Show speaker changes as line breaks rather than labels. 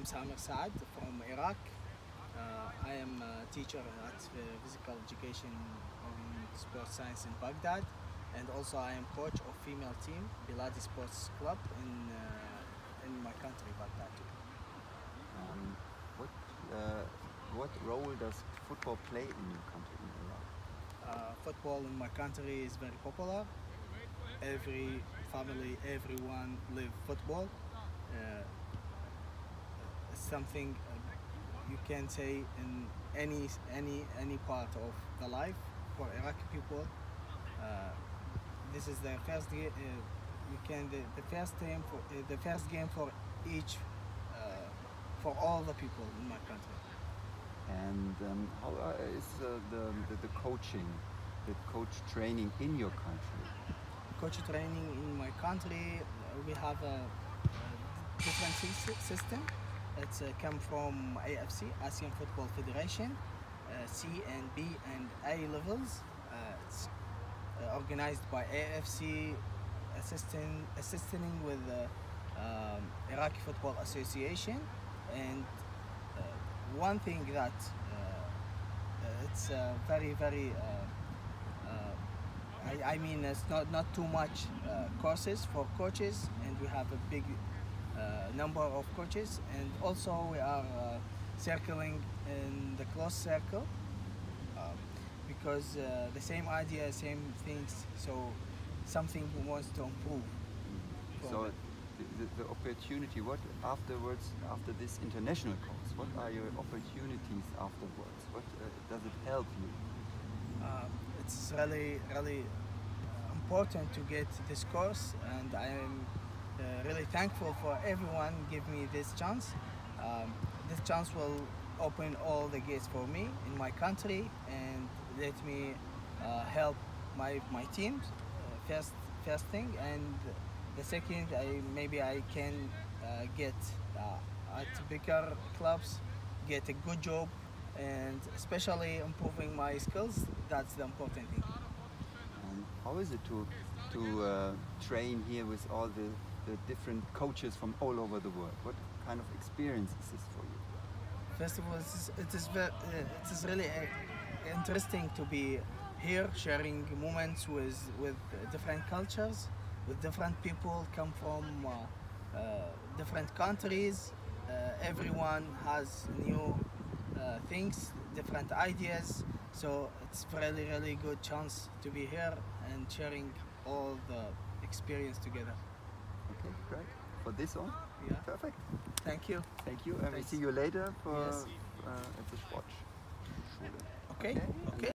am Samer Saad from Iraq. Uh, I am a teacher at physical education and sports science in Baghdad, and also I am coach of female team Biladi Sports Club in uh, in my country, Baghdad.
Um, what uh, what role does football play in your country in Iraq?
Uh, football in my country is very popular. Every family, everyone live football. Uh, something uh, you can say in any any any part of the life for Iraqi people. Uh, this is the first game. Uh, you can the, the first game for uh, the first game for each uh, for all the people in my country.
And um, how uh, is uh, the, the the coaching, the coach training in your country?
coach training in my country, we have a, a different sys- system. It's uh, come from AFC, Asian Football Federation, uh, C and B and A levels. Uh, it's organized by AFC, assisting, assisting with the um, Iraqi Football Association. And one thing that it's uh, very, very uh, uh, I, I mean, it's not, not too much courses for coaches, and we have a big number of coaches, and also we are uh, circling in the close circle um, because uh, the same idea, same things, so something we want to improve.
So the, the, opportunity, what afterwards, after this international course, what are your opportunities afterwards? What uh, does it help you?
Uh, it's really, really uh, important to get this course, and I am uh, really thankful for everyone give me this chance. Um, this chance will open all the gates for me in my country and let me uh, help my my teams. Uh, first, first thing, and the second, I maybe I can uh, get uh, at bigger clubs, get a good job, and especially improving my skills. That's the important thing.
And how is it to to uh, train here with all the, the different coaches from all over the world? What kind of experience is this for you?
First of all, it is, it is, uh, it is really uh, interesting to be here sharing moments with, with different cultures, with different people come from uh, uh, different countries. Uh, everyone has new uh, things, different ideas. So it's really, really good chance to be here and sharing all the experience together.
Okay, great. For this one?
Yeah.
Perfect.
Thank you.
Thank you. And we see you later for
Yes.
uh, at the Sportschule.
Okay.
Okay.
Okay.